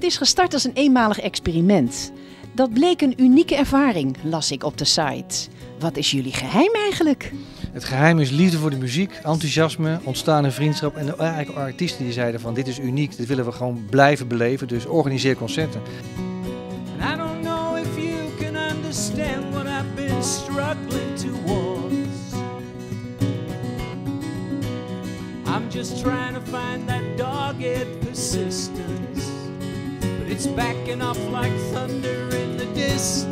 Het is gestart als een eenmalig experiment. Dat bleek een unieke ervaring, las ik op de site. Wat is jullie geheim eigenlijk? Het geheim is liefde voor de muziek, enthousiasme, ontstaande vriendschap en eigenlijk artiesten die zeiden van dit is uniek, dit willen we gewoon blijven beleven, dus organiseer concerten. And I don't know if you can understand what I've been struggling towards. I'm just trying to find that dogged persistence. It's backing off like thunder in the distance.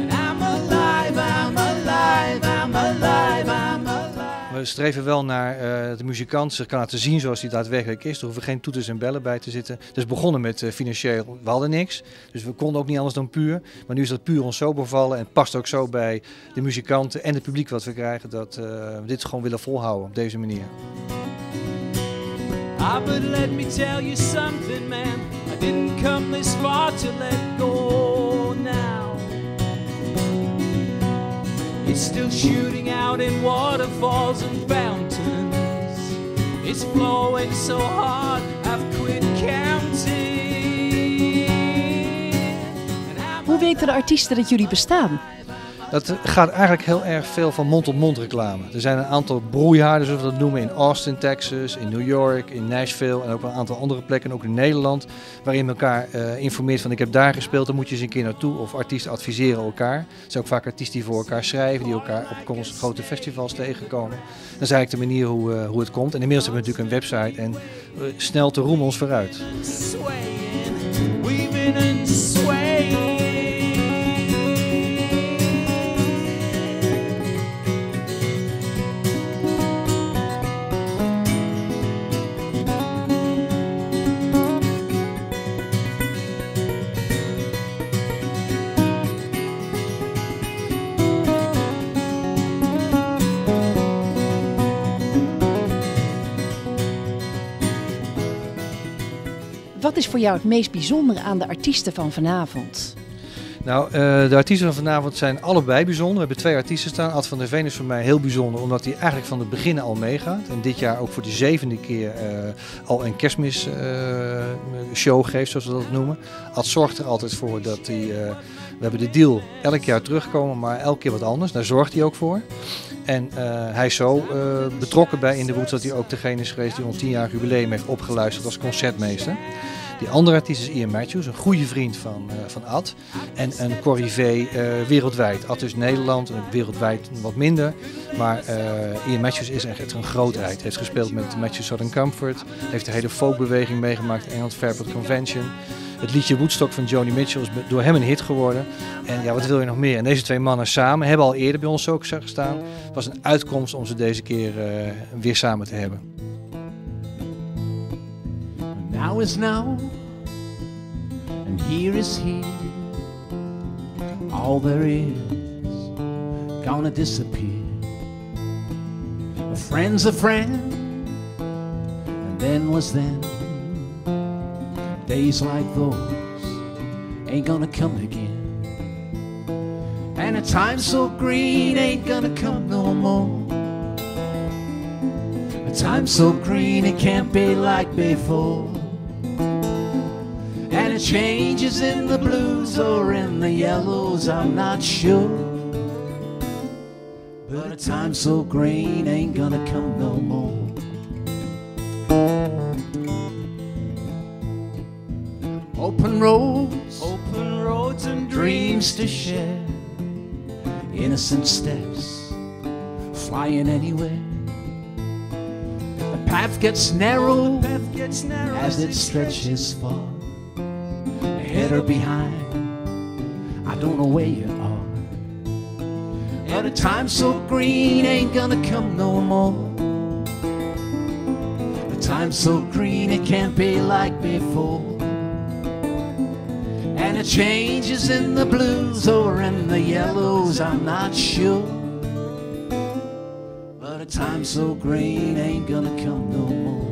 And I'm alive, I'm alive, I'm alive, I'm alive. We streven wel naar eh, de muzikant zich kan laten zien zoals hij daadwerkelijk is. Er hoeven geen toeters en bellen bij te zitten. Is begonnen met eh, financieel, we hadden niks. Dus we konden ook niet anders dan puur. Maar nu is dat puur ons zo bevallen en past ook zo bij de muzikanten en het publiek wat we krijgen. Dat eh, we dit gewoon willen volhouden op deze manier. Ah, but let me tell you something, man. I didn't come this far to let go now. It's still shooting out in waterfalls and fountains. It's flowing so hard, I've quit counting. Hoe weten de artiesten dat jullie bestaan? Dat gaat eigenlijk heel erg veel van mond-tot-mond reclame. Er zijn een aantal broeihaarden, zoals we dat noemen, in Austin, Texas, in New York, in Nashville en ook een aantal andere plekken, ook in Nederland, waarin elkaar eh, informeert van ik heb daar gespeeld, dan moet je eens een keer naartoe. Of artiesten adviseren elkaar. Er zijn ook vaak artiesten die voor elkaar schrijven, die elkaar op grote festivals tegenkomen. Dat is eigenlijk de manier hoe, eh, hoe het komt. En inmiddels hebben we natuurlijk een website en uh, snel te roemen ons vooruit. Is voor jou het meest bijzondere aan de artiesten van vanavond? Nou, eh, de artiesten van vanavond zijn allebei bijzonder. We hebben twee artiesten staan. Ad van der Veen is voor mij heel bijzonder, omdat hij eigenlijk van het begin al meegaat. En dit jaar ook voor de zevende keer eh, al een kerstmisshow geeft, zoals we dat noemen. Ad zorgt er altijd voor dat hij... eh, we hebben de deal elk jaar terugkomen, maar elke keer wat anders. Daar zorgt hij ook voor. En eh, hij is zo eh, betrokken bij In de Woods dat hij ook degene is geweest die ons 10 jaar jubileum heeft opgeluisterd als concertmeester. Die andere artiest is Ian Matthews, een goede vriend van, eh, van Ad. En een corrivé eh, wereldwijd. Ad is Nederland, en wereldwijd wat minder. Maar eh, Ian Matthews is echt een grootheid. Hij heeft gespeeld met Matthews Southern Comfort. Heeft de hele folkbeweging meegemaakt, England Fairport Convention. Het liedje Woodstock van Joni Mitchell is door hem een hit geworden. En ja, wat wil je nog meer? En deze twee mannen samen hebben al eerder bij ons ook gestaan. Het was een uitkomst om ze deze keer eh, weer samen te hebben. Now is now, and here is here. All there is gonna disappear. A friend's a friend, and then was then. Days like those ain't gonna come again. And a time so green ain't gonna come no more. A time so green it can't be like before. Changes in the blues or in the yellows, I'm not sure. But a time so green ain't gonna come no more. Open roads, open roads and dreams to share. Innocent steps, flying anywhere. The path gets narrow, as it stretches far. Behind, I don't know where you are. But a time so green ain't gonna come no more. A time so green it can't be like before. And it changes in the blues or in the yellows, I'm not sure. But a time so green ain't gonna come no more.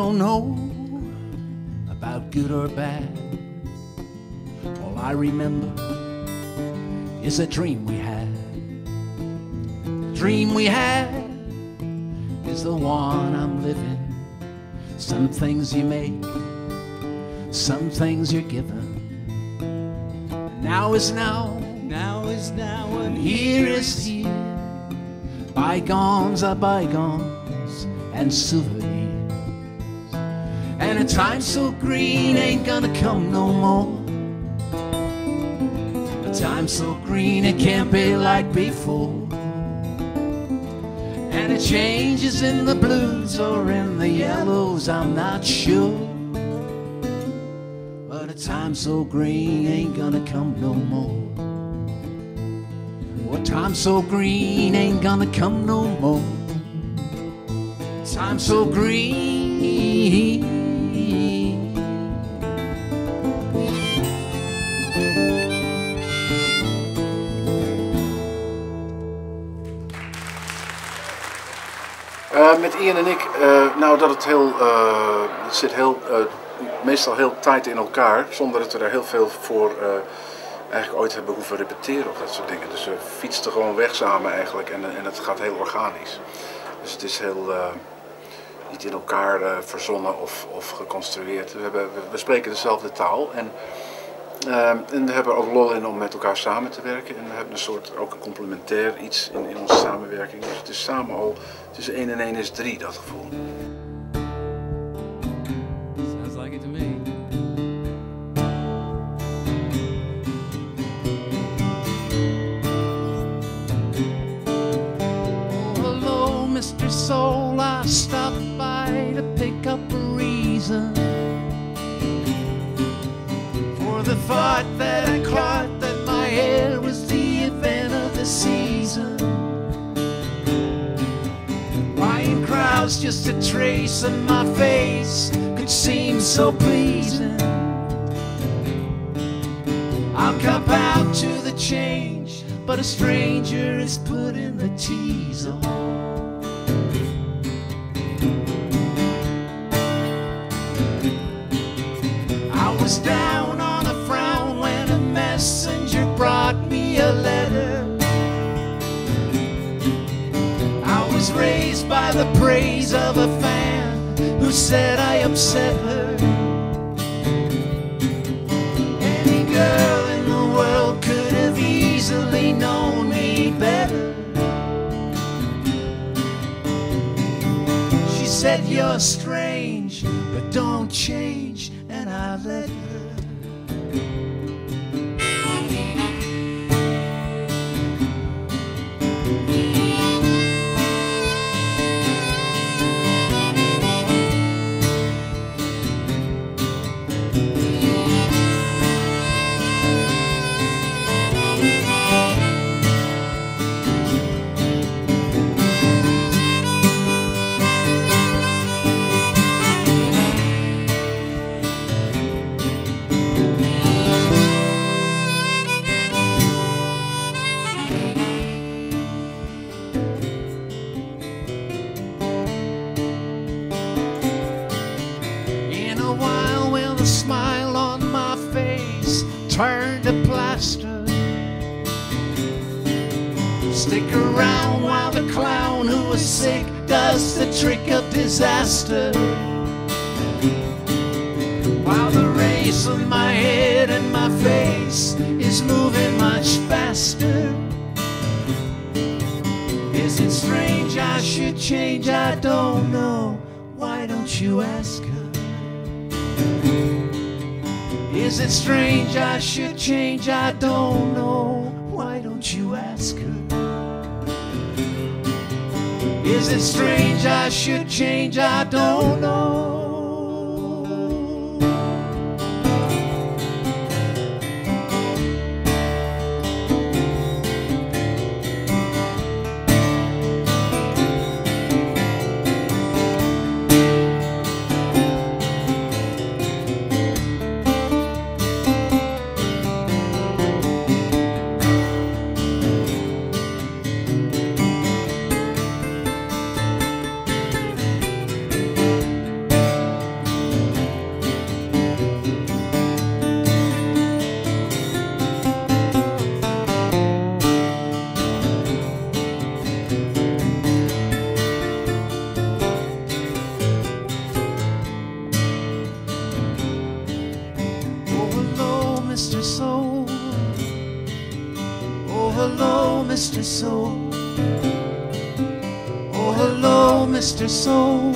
Don't know about good or bad. All I remember is a dream we had. The dream we had is the one I'm living. Some things you make, some things you're given. Now is now, Now is now and here is here. Bygones are bygones and souvenirs. And a time so green ain't gonna come no more. A time so green it can't be like before. And it changes in the blues or in the yellows, I'm not sure. But a time so green ain't gonna come no more. What time so green ain't gonna come no more. Time so green. Eh, met Ian en ik, eh, nou dat het heel, eh, zit heel, meestal heel tight in elkaar, zonder dat we daar heel veel voor eigenlijk ooit hebben hoeven repeteren of dat soort dingen. Dus we fietsten gewoon weg samen eigenlijk en, en het gaat heel organisch. Dus het is heel, niet in elkaar verzonnen of, of geconstrueerd. We, hebben, we, spreken dezelfde taal en, en we hebben ook lol in om met elkaar samen te werken. En we hebben een soort, ook een complementair iets in, in onze samenwerking. Dus het is samen al, tussen 1 en 1 is 3 dat gevoel. That I caught that my hair was the event of the season. In crowds just a trace of my face could seem so pleasing. I'll cop out to the change, but a stranger is putting the tease on. I messenger me a letter. I was raised by the praise of a fan who said I upset her. Any girl in the world could have easily known me better. She said, You're strange, but don't change, and I let her. Stick around while the clown who was sick does the trick of disaster. While the race of my head and my face is moving much faster. Is it strange I should change? I don't know. Why don't you ask her? Is it strange I should change? I don't know. Why don't you ask her? Is it strange I should change? I don't know. Mr. Soul.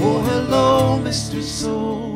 Oh, hello, Mr. Soul.